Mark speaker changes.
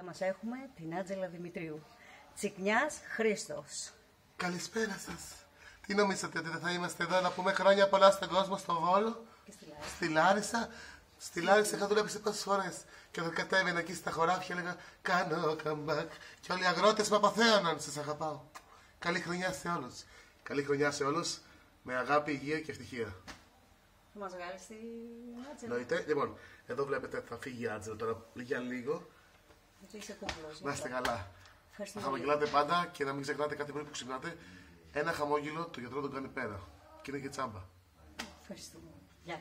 Speaker 1: Θα μας έχουμε την Άτζελα Δημητρίου. Τσικνιάς Χρήστος.
Speaker 2: Καλησπέρα σας. Τι νομίζετε ότι δεν θα είμαστε εδώ να πούμε χρόνια πολλά στον κόσμο στο Βόλο,
Speaker 1: Και στη Λάρισα.
Speaker 2: στη Λάρισα. Στη Λάρισα είχα δουλέψει τόσες φορές. Και όταν κατέβαινα εκεί στα χωράφια έλεγα Κάνω comeback. Και όλοι οι αγρότες με αποθέωναν. Σας αγαπάω. Καλή χρονιά σε όλους. Καλή χρονιά σε όλους. Με αγάπη, υγεία και ευτυχία.
Speaker 1: Θα μας βγάλεις την Άτζελα.
Speaker 2: Εννοείται. Λοιπόν, εδώ βλέπετε θα φύγει η Άτζελ τώρα για λίγο.
Speaker 1: Γιατί είσαι κούκλος.
Speaker 2: Να είστε καλά. Να
Speaker 1: Ευχαριστώ πολύ.
Speaker 2: χαμογελάτε πάντα και να μην ξεχνάτε κάθε πρωί που ξυπνάτε. Ένα χαμόγελο το γιατρό τον κάνει πέρα. Και είναι και τσάμπα.
Speaker 1: Ευχαριστούμε. Γεια.